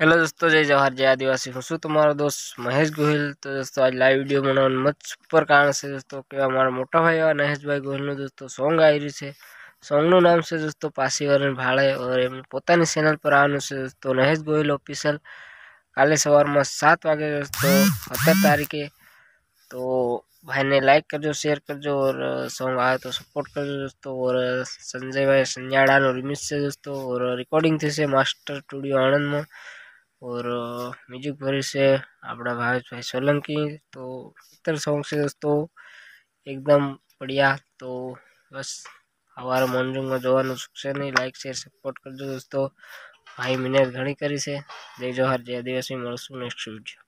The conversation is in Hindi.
હેલો દોસ્તો જય જવાહર જય આદિવાસી હું શું તમારો દોસ્ત મહેશ ગોહિલ તો દોસ્તો આજ લાઈવ વિડીયો બનાવવાનું મત સુપર કારણ છે દોસ્તો કે અમારા મોટા ભાઈ એવા મહેશભાઈ ગોહિલનું દોસ્તો સોંગ આવી રહ્યું છે સોંગનું નામ છે દોસ્તો પાસીવરણ ભાળે ઓર એમ પોતાની ચેનલ પર આવવાનું છે દોસ્તો મહેશ ગોહિલ ઓફિશિયલ કાલે સવારમાં સાત વાગે દોસ્તો સત્તર તારીખે तो भाई ने लाइक करजो शेयर करजो और सॉन्ग आए तो सपोर्ट करजो दोस्तों और संजय भाई संजाड़ा रिमिक्स से दोस्तों और रिकॉर्डिंग थी से मास्टर स्टूडियो आनंद में और म्यूजिक भरी से अपना भाई भाई सोलंकी तो इतर सॉन्ग से दोस्तों एकदम बढ़िया तो बस हमारा मनोरंजन જોવાનું ચૂકશે નહીં લાઈક શેર સપોર્ટ કરજો દોસ્તો ભાઈ મહેનત ઘણી કરી છે જય જોહાર જય આદિવાસી મળશું નેક્સ્ટ વિડીયો